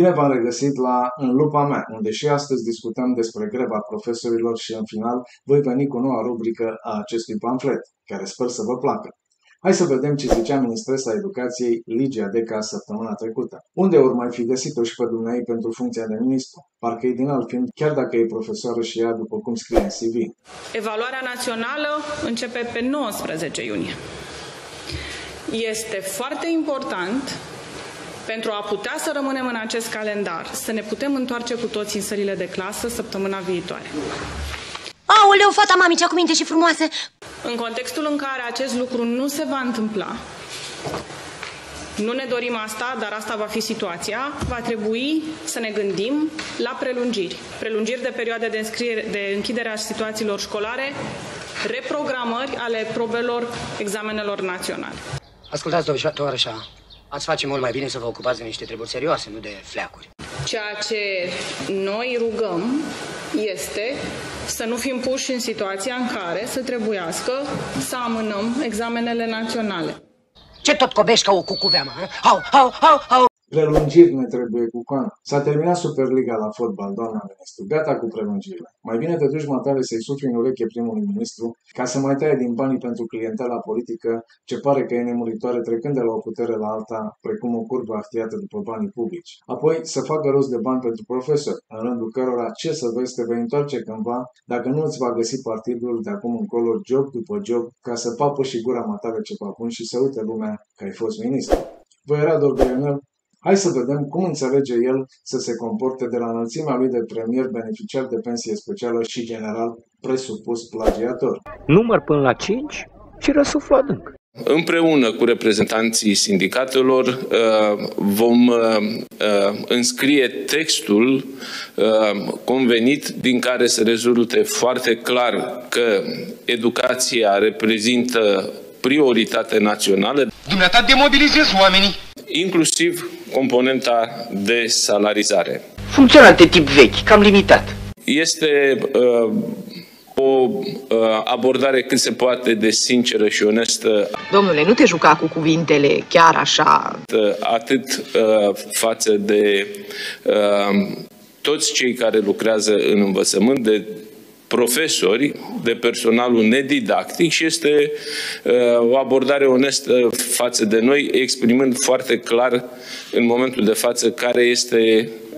Bine v-am regăsit la În lupa mea, unde și astăzi discutăm despre greva profesorilor și în final voi veni cu noua rubrică a acestui pamflet, care sper să vă placă. Hai să vedem ce zicea ministresa educației Ligia Deca săptămâna trecută. Unde ori mai fi găsit-o și pe dumneai pentru funcția de ministru? Parcă e din alt film, chiar dacă e profesoară și ea, după cum scrie în CV. Evaluarea națională începe pe 19 iunie. Este foarte important pentru a putea să rămânem în acest calendar, să ne putem întoarce cu toți în sălile de clasă săptămâna viitoare. Aoleu, fata mami, cea cu minte și frumoasă! În contextul în care acest lucru nu se va întâmpla, nu ne dorim asta, dar asta va fi situația, va trebui să ne gândim la prelungiri. Prelungiri de perioade de, înscriere, de închidere a situațiilor școlare, reprogramări ale probelor examenelor naționale. Ascultați, tovarășa, ați face mult mai bine să vă ocupați de niște treburi serioase, nu de fleacuri. Ceea ce noi rugăm este să nu fim puși în situația în care să trebuiască să amânăm examenele naționale. Ce tot cobești ca o cucuveamă? Au, au, au, au! Prelungiri ne trebuie cu coană. S-a terminat Superliga la fotbal, doamna ministru. Gata cu prelungirile. Mai bine te duci matale să-i sufli în ureche primului ministru ca să mai taie din banii pentru clientela politică ce pare că e nemuritoare trecând de la o putere la alta, precum o curbă aftiată după banii publici. Apoi să facă rost de bani pentru profesori, în rândul cărora ce să vezi te vei întoarce cândva dacă nu îți va găsi partidul de acum încolo job după job ca să papă și gura matale ce papun și să uite lumea că ai fost ministru. Vă era dor de Ionel? Hai să vedem cum înțelege el să se comporte de la înălțimea lui de premier beneficiar de pensie specială și general presupus plagiator. Număr până la 5 și răsuflu adânc. Împreună cu reprezentanții sindicatelor uh, vom uh, uh, înscrie textul convenit din care se rezulte foarte clar că educația reprezintă prioritate națională. Dumneata demobilizezi oamenii inclusiv componenta de salarizare. Funcțional de tip vechi, cam limitat. Este uh, o uh, abordare cât se poate de sinceră și onestă. Domnule, nu te juca cu cuvintele chiar așa. Uh, atât uh, față de uh, toți cei care lucrează în învățământ, de profesori, de personalul nedidactic și este uh, o abordare onestă față de noi, exprimând foarte clar în momentul de față care este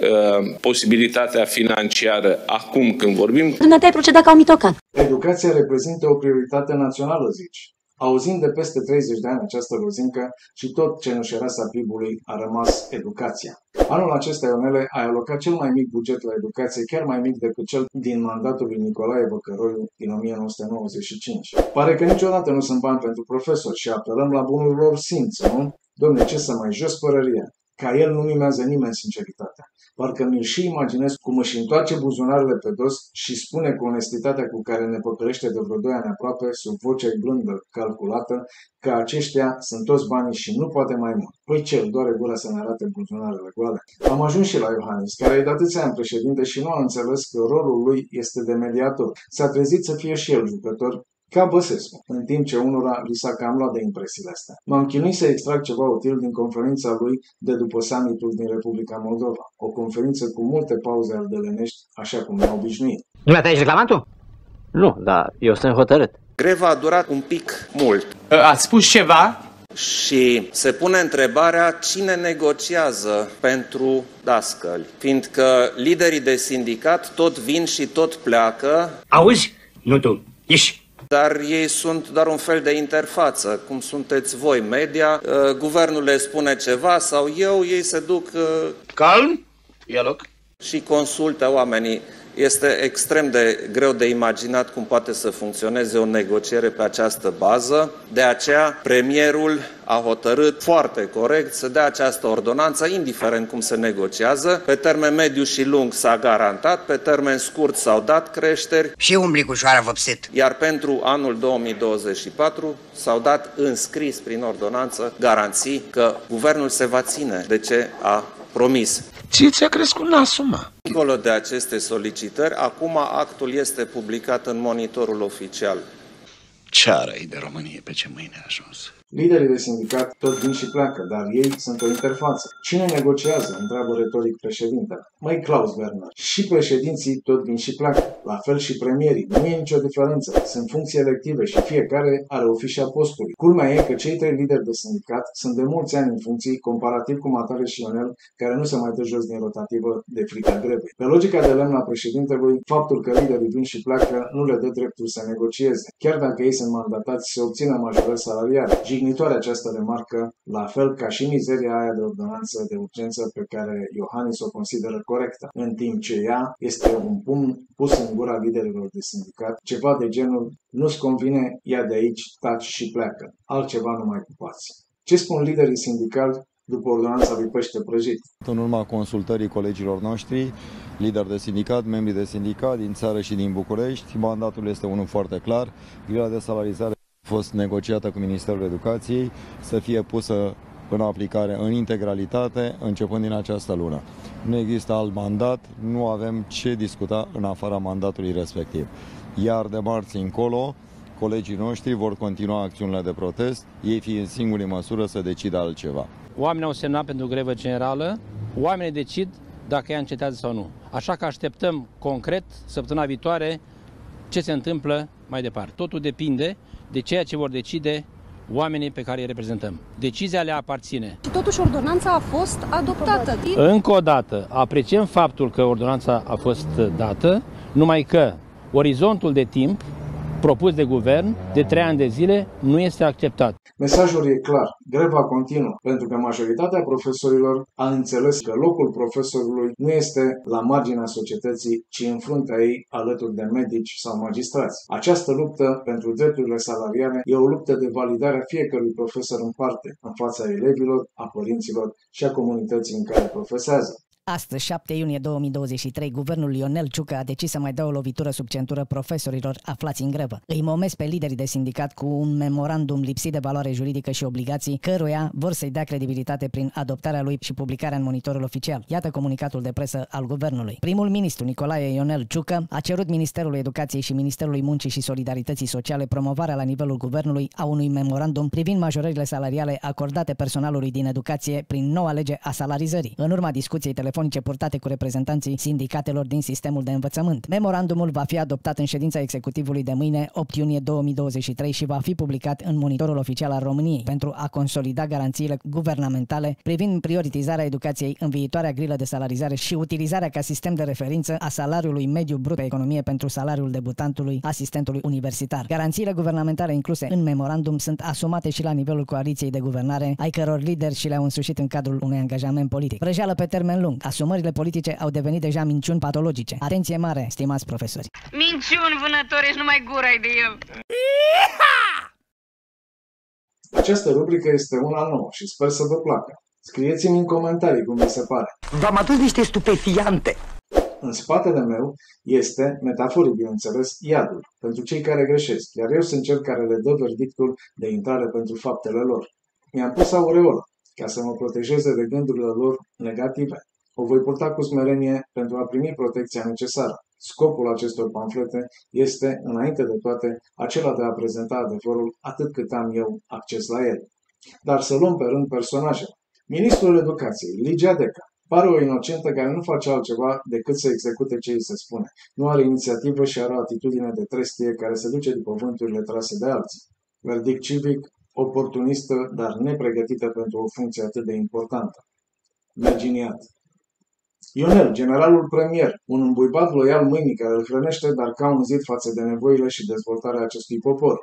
uh, posibilitatea financiară acum când vorbim. Dumnezeu ai procedat ca un mitocan. Educația reprezintă o prioritate națională, zici. Auzind de peste 30 de ani această lozincă și tot ce cenușereasa PIB-ului a rămas educația. Anul acesta, Ionele, a alocat cel mai mic buget la educație, chiar mai mic decât cel din mandatul lui Nicolae Băcăroiu din 1995. Pare că niciodată nu sunt bani pentru profesori și apelăm la bunul lor simț, nu? Domne, ce să mai jos părăria? Ca el nu mimează nimeni sinceritatea. Parcă mi-l și imaginez cum își întoarce buzunarele pe dos și spune cu onestitatea cu care ne păcălește de vreo doi ani aproape, sub voce blândă, calculată, că aceștia sunt toți banii și nu poate mai mult. Păi ce, doare gura să ne arate buzunarele goale? Am ajuns și la Iohannis, care e de atâția ani președinte și nu a înțeles că rolul lui este de mediator. S-a trezit să fie și el jucător ca Băsescu, în timp ce unora li s-a cam luat de impresiile astea. M-am chinuit să extrag ceva util din conferința lui de după summitul din Republica Moldova, o conferință cu multe pauze ardelenești, așa cum ne-a obișnuit. Dumneata ești reclamantul? Nu, dar eu sunt hotărât. Greva a durat un pic mult. Ați spus ceva? Și se pune întrebarea cine negociază pentru dascăli, fiindcă liderii de sindicat tot vin și tot pleacă. Auzi? Nu tu, ieși! Dar ei sunt doar un fel de interfață, cum sunteți voi, media. Uh, guvernul le spune ceva sau eu, ei se duc... Uh, Calm, ia loc. Și consultă oamenii este extrem de greu de imaginat cum poate să funcționeze o negociere pe această bază. De aceea, premierul a hotărât foarte corect să dea această ordonanță, indiferent cum se negociază. Pe termen mediu și lung s-a garantat, pe termen scurt s-au dat creșteri. Și umbli cu șoara vopsit. Iar pentru anul 2024 s-au dat înscris prin ordonanță garanții că guvernul se va ține de ce a promis. Ție ți-a crescut nasul, mă. Dincolo de aceste solicitări, acum actul este publicat în monitorul oficial. Ce arăi de Românie pe ce mâine a ajuns? Liderii de sindicat tot vin și pleacă, dar ei sunt o interfață. Cine negociază? Întreabă retoric președintele. Mai Klaus Werner. Și președinții tot vin și pleacă. La fel și premierii. Nu e nicio diferență. Sunt funcții elective și fiecare are o fișă a postului. Culmea e că cei trei lideri de sindicat sunt de mulți ani în funcții, comparativ cu Matare și Ionel, care nu se mai dă jos din rotativă de frică grebe. Pe logica de lemn a președintelui, faptul că liderii vin și pleacă nu le dă dreptul să negocieze, chiar dacă ei sunt mandatați să obțină majorări salariale jignitoare această remarcă, la fel ca și mizeria aia de ordonanță de urgență pe care Iohannis o consideră corectă, în timp ce ea este un pumn pus în gura liderilor de sindicat, ceva de genul nu-ți convine, ia de aici, taci și pleacă. Altceva nu mai cupați. Ce spun liderii sindicali după ordonanța lui Pește Prăjit? În urma consultării colegilor noștri, lideri de sindicat, membri de sindicat din țară și din București, mandatul este unul foarte clar, grila de salarizare fost negociată cu Ministerul Educației să fie pusă în aplicare în integralitate începând din această lună. Nu există alt mandat, nu avem ce discuta în afara mandatului respectiv. Iar de marți încolo, colegii noștri vor continua acțiunile de protest, ei fiind singuri în măsură să decidă altceva. Oamenii au semnat pentru grevă generală, oamenii decid dacă ea încetează sau nu. Așa că așteptăm concret săptămâna viitoare ce se întâmplă mai departe. Totul depinde de ceea ce vor decide oamenii pe care îi reprezentăm. Decizia le aparține. Și totuși ordonanța a fost adoptată. Încă o dată, apreciem faptul că ordonanța a fost dată, numai că orizontul de timp propus de guvern de trei ani de zile nu este acceptat. Mesajul e clar, greva continuă, pentru că majoritatea profesorilor a înțeles că locul profesorului nu este la marginea societății, ci în fruntea ei alături de medici sau magistrați. Această luptă pentru drepturile salariale e o luptă de validare a fiecărui profesor în parte, în fața elevilor, a părinților și a comunității în care profesează. Astăzi, 7 iunie 2023, guvernul Ionel Ciucă a decis să mai dea o lovitură sub centură profesorilor aflați în grevă. Îi momesc pe liderii de sindicat cu un memorandum lipsit de valoare juridică și obligații, căruia vor să-i dea credibilitate prin adoptarea lui și publicarea în monitorul oficial. Iată comunicatul de presă al guvernului. Primul ministru Nicolae Ionel Ciucă a cerut Ministerului Educației și Ministerului Muncii și Solidarității Sociale promovarea la nivelul guvernului a unui memorandum privind majorările salariale acordate personalului din educație prin noua lege a salarizării. În urma discuției telefonice purtate cu reprezentanții sindicatelor din sistemul de învățământ. Memorandumul va fi adoptat în ședința executivului de mâine, 8 iunie 2023 și va fi publicat în monitorul oficial al României pentru a consolida garanțiile guvernamentale privind prioritizarea educației în viitoarea grilă de salarizare și utilizarea ca sistem de referință a salariului mediu brut pe economie pentru salariul debutantului asistentului universitar. Garanțiile guvernamentale incluse în memorandum sunt asumate și la nivelul coaliției de guvernare, ai căror lideri și le-au însușit în cadrul unui angajament politic. Prăjeală pe termen lung, Asumările politice au devenit deja minciuni patologice. Atenție mare, stimați profesori! Minciuni vânători, ești numai gura de el! Această rubrică este una nouă și sper să vă placă. Scrieți-mi în comentarii cum vi se pare. V-am adus niște stupefiante. În spatele meu este, metaforic bineînțeles, iadul, pentru cei care greșesc, iar eu sunt cel care le dă verdictul de intrare pentru faptele lor. Mi-am pus aureolă, ca să mă protejeze de gândurile lor negative. O voi purta cu smerenie pentru a primi protecția necesară. Scopul acestor pamflete este, înainte de toate, acela de a prezenta adevărul atât cât am eu acces la el. Dar să luăm pe rând personaje. Ministrul Educației, Ligia Deca, pare o inocentă care nu face altceva decât să execute ce îi se spune. Nu are inițiativă și are o atitudine de trestie care se duce după vânturile trase de alții. Verdict civic, oportunistă, dar nepregătită pentru o funcție atât de importantă. Virginiat. Ionel, generalul premier, un îmbuibat loial mâinii care îl hrănește, dar ca un zid față de nevoile și dezvoltarea acestui popor.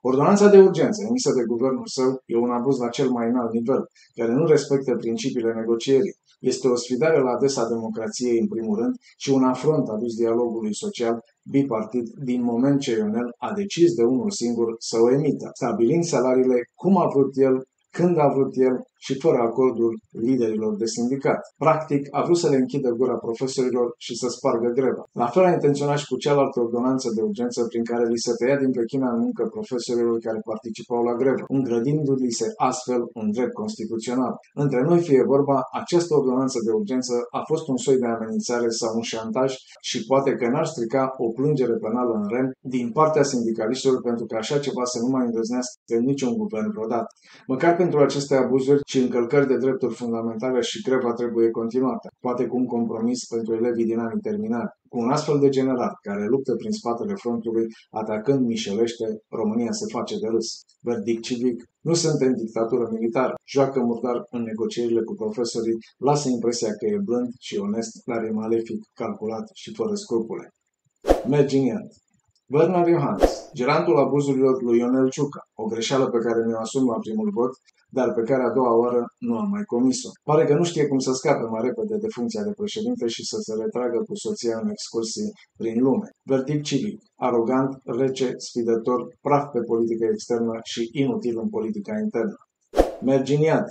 Ordonanța de urgență emisă de guvernul său e un abuz la cel mai înalt nivel, care nu respectă principiile negocierii. Este o sfidare la adresa democrației în primul rând și un afront adus dialogului social bipartit din moment ce Ionel a decis de unul singur să o emită, stabilind salariile cum a vrut el, când a vrut el și fără acordul liderilor de sindicat. Practic, a vrut să le închidă gura profesorilor și să spargă greva. La fel a intenționat și cu cealaltă ordonanță de urgență prin care li se tăia din vechimea în muncă profesorilor care participau la grevă, îngrădindu-li se astfel un drept constituțional. Între noi fie vorba, această ordonanță de urgență a fost un soi de amenințare sau un șantaj și poate că n-ar strica o plângere penală în rem din partea sindicaliștilor pentru că așa ceva să nu mai îndrăznească niciun guvern vreodată. Măcar pentru aceste abuzuri și încălcări de drepturi fundamentale și greva trebuie continuată, poate cu un compromis pentru elevii din anii terminali. Cu un astfel de general care luptă prin spatele frontului, atacând mișelește, România se face de râs. Verdict civic, nu suntem dictatură militară. Joacă murdar în negocierile cu profesorii, lasă impresia că e blând și onest, dar e malefic, calculat și fără scrupule. Mergi în iad. Bernard Johannes, gerantul abuzurilor lui Ionel Ciuca, o greșeală pe care mi-o asum la primul vot, dar pe care a doua oară nu am mai comis-o. Pare că nu știe cum să scape mai repede de funcția de președinte și să se retragă cu soția în excursii prin lume. Verdict civic, arogant, rece, sfidător, praf pe politică externă și inutil în politica internă. Merginiat,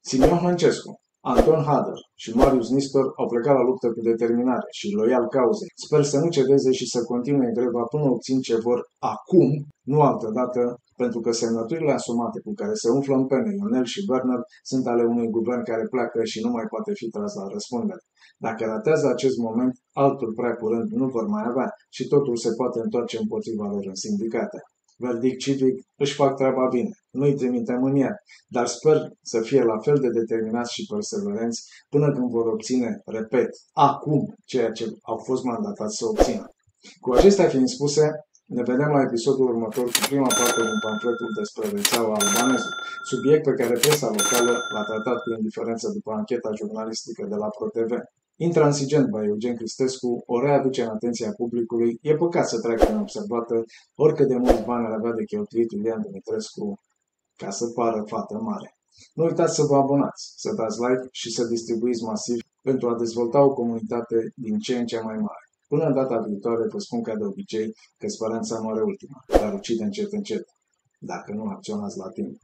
Simion Hăncescu, Anton Hader și Marius Nistor au plecat la luptă cu determinare și loial cauze. Sper să nu cedeze și să continue greva până obțin ce vor acum, nu altă dată, pentru că semnăturile asumate cu care se umflă în pene Ionel și Bernard sunt ale unui guvern care pleacă și nu mai poate fi tras la răspundere. Dacă ratează acest moment, altul prea curând nu vor mai avea și totul se poate întoarce împotriva lor în sindicate verdict civic, își fac treaba bine. Nu-i trimitem în ea, dar sper să fie la fel de determinați și perseverenți până când vor obține, repet, acum ceea ce au fost mandatați să obțină. Cu acestea fiind spuse, ne vedem la episodul următor cu prima parte din pamfletul despre rețeaua albaneză, subiect pe care presa locală l-a tratat cu indiferență după ancheta jurnalistică de la ProTV. Intransigent by Eugen Cristescu o readuce în atenția publicului. E păcat să treacă neobservată oricât de mulți bani ar avea de cheltuit Iulian Dumitrescu ca să pară fată mare. Nu uitați să vă abonați, să dați like și să distribuiți masiv pentru a dezvolta o comunitate din ce în ce mai mare. Până în data viitoare vă spun ca de obicei că speranța moare ultima, dar ucide încet încet, dacă nu acționați la timp.